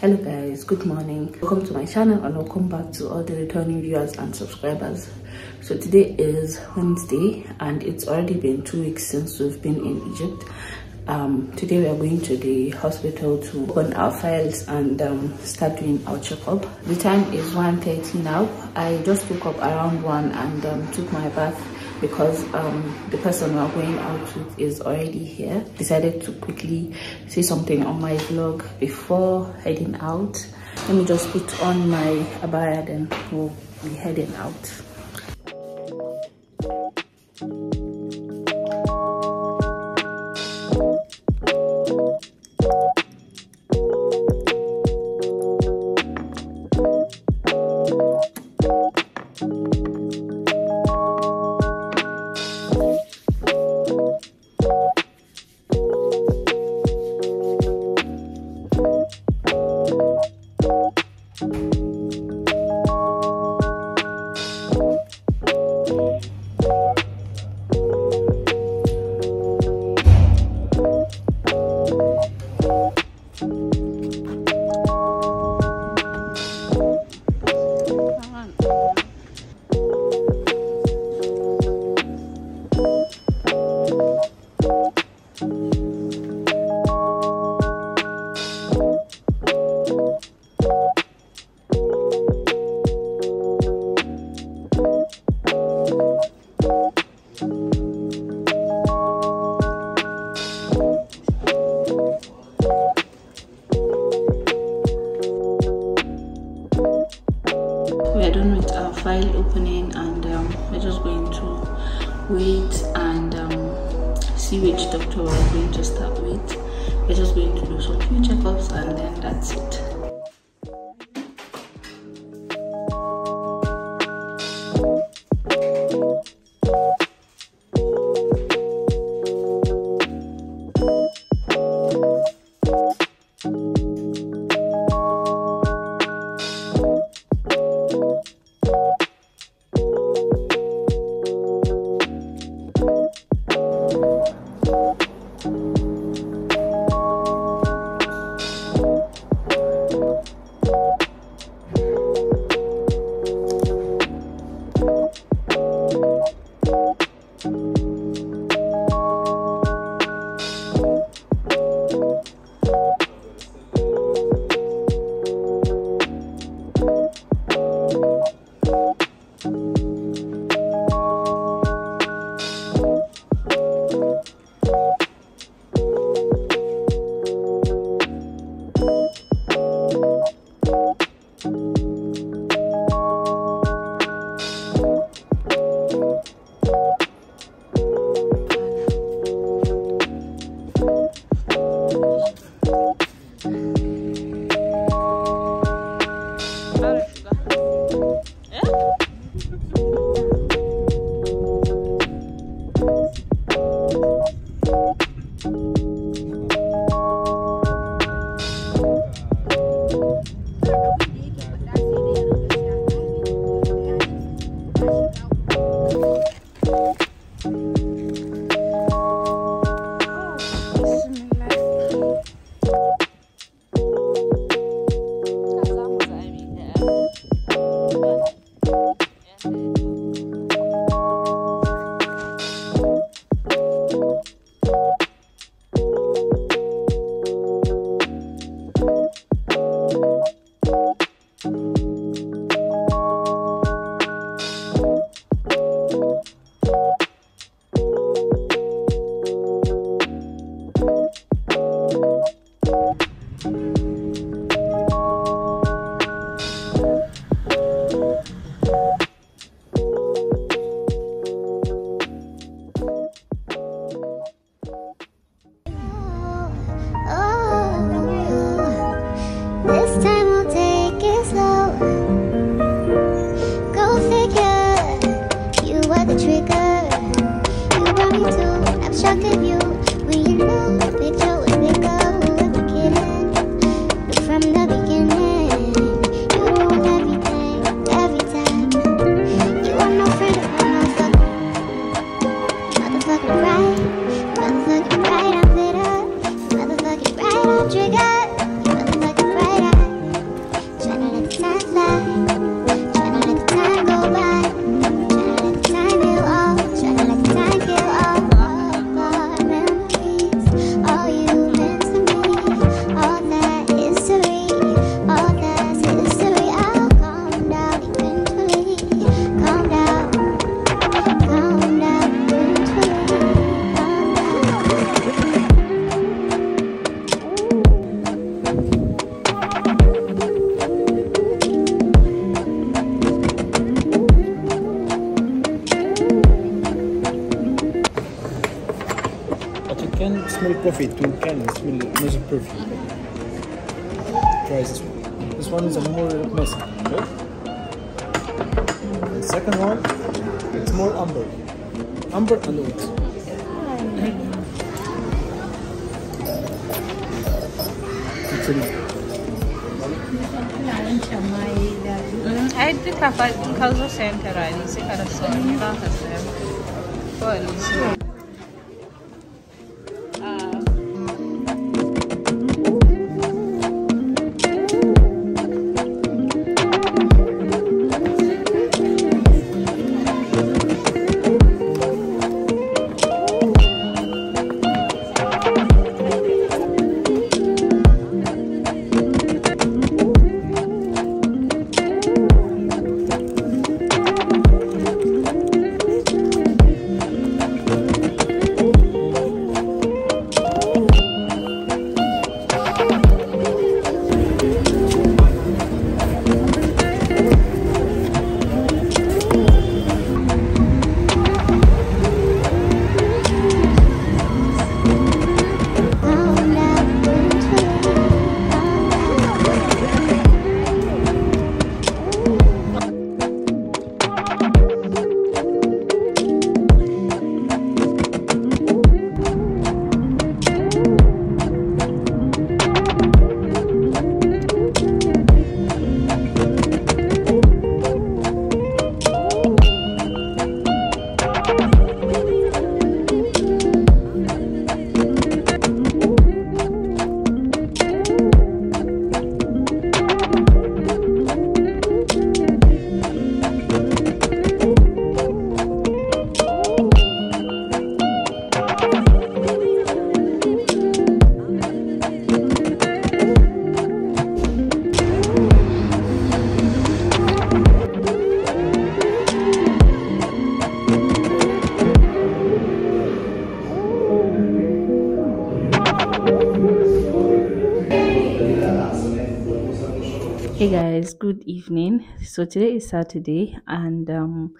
hello guys good morning. Welcome to my channel and welcome back to all the returning viewers and subscribers. So today is wednesday and it's already been two weeks since we've been in egypt um, today we are going to the hospital to open our files and um, start doing our checkup. The time is 1:30 now. I just woke up around 1 and um, took my bath because um, the person we are going out with is already here. Decided to quickly see something on my vlog before heading out. Let me just put on my abaya then we'll be heading out we're doctor with we're just going to do some few checkups and then that's it Right, motherfucking right, I'm smell coffee too. Can smell another perfume. Try this one. This one is a more messy. Okay. The second one, it's more amber. Amber and oat. It's a Ai duka faɗin ka zo sayan turare sai ka rasa wani za ka so today is saturday and um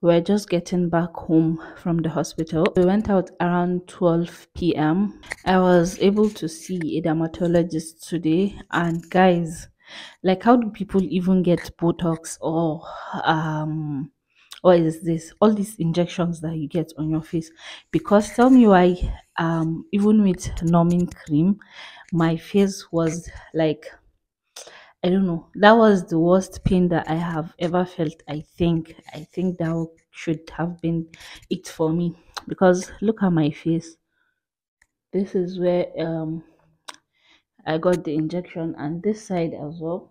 we're just getting back home from the hospital. We went out around 12 p.m i was able to see a dermatologist today and guys like how do people even get botox or um what is this? All these injections that you get on your face? Because tell me why um even with numbing cream my face was like I don't know. That was the worst pain that I have ever felt. I think. I think that should have been it for me because look at my face. This is where um I got the injection, and this side as well.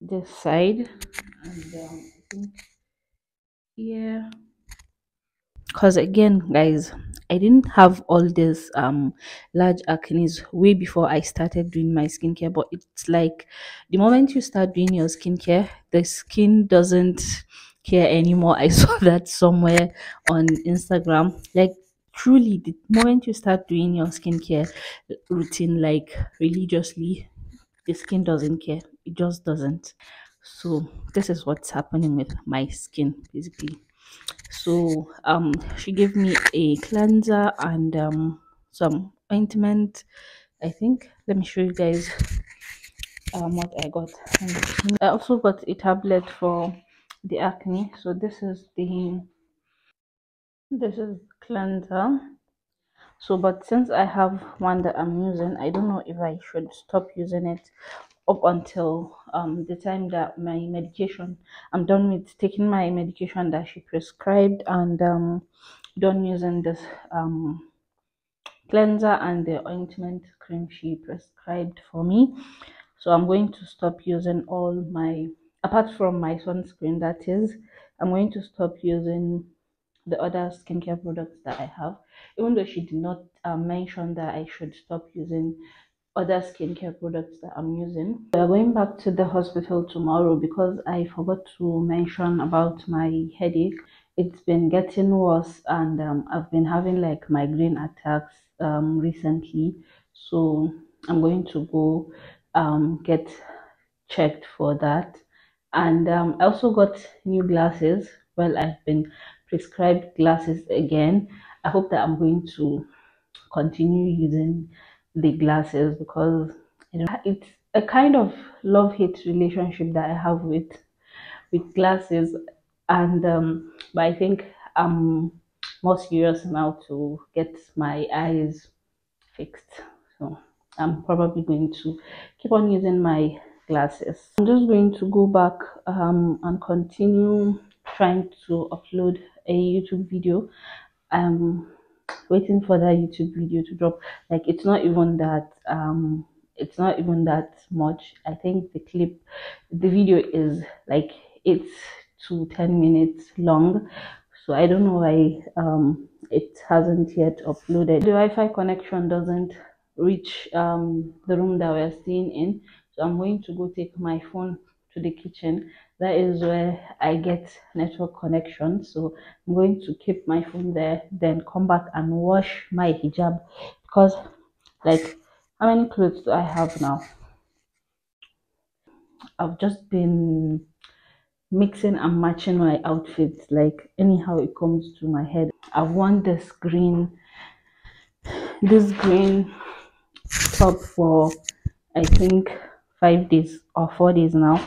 This side, and um, I think here. Cause again, guys, I didn't have all this um large acne way before I started doing my skincare, but it's like the moment you start doing your skincare, the skin doesn't care anymore. I saw that somewhere on Instagram. Like truly, the moment you start doing your skincare routine like religiously, the skin doesn't care. It just doesn't. So this is what's happening with my skin basically so um she gave me a cleanser and um some ointment i think. Let me show you guys um what i got. I also got a tablet for the acne. So this is the this is cleanser. So but since i have one that i'm using i don't know if i should stop using it up until um, the time that my medication i'm done with taking my medication that she prescribed and um, done using this um, cleanser and the ointment cream she prescribed for me. So i'm going to stop using all my apart from my sunscreen that is i'm going to stop using the other skincare products that i have. Even though she did not uh, mention that i should stop using other skincare products that I'm using. We are going back to the hospital tomorrow because I forgot to mention about my headache. It's been getting worse and um, I've been having like migraine attacks um, recently. So I'm going to go um, get checked for that. And um, I also got new glasses. Well, I've been prescribed glasses again I hope that I'm going to continue using the glasses because it's a kind of love hate relationship that I have with with glasses. And um but I think I'm more serious now to get my eyes fixed. So I'm probably going to keep on using my glasses. I'm just going to go back um and continue trying to upload a YouTube video. Um waiting for that YouTube video to drop. Like it's not even that um it's not even that much. I think the clip the video is like it's to 10 minutes long. So I don't know why um it hasn't yet uploaded. The Wi-Fi connection doesn't reach um the room that we're staying in. So I'm going to go take my phone to the kitchen that is where I get network connection. So I'm going to keep my phone there, then come back and wash my hijab because, like, how many clothes do I have now? I've just been mixing and matching my outfits like anyhow it comes to my head. I want this green, this green top for I think five days or four days now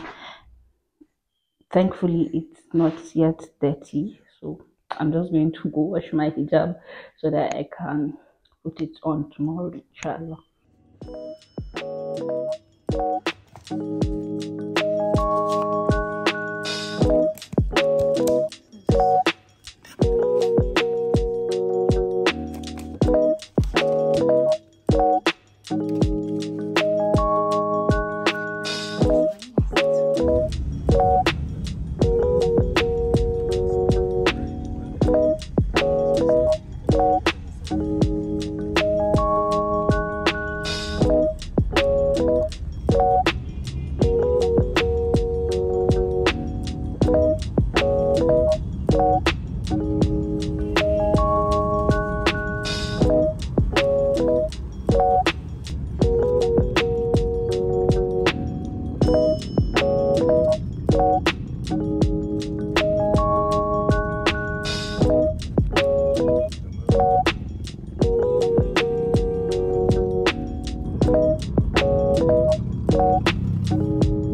thankfully it's not yet dirty so i'm just going to go wash my hijab so that i can put it on tomorrow inshallah you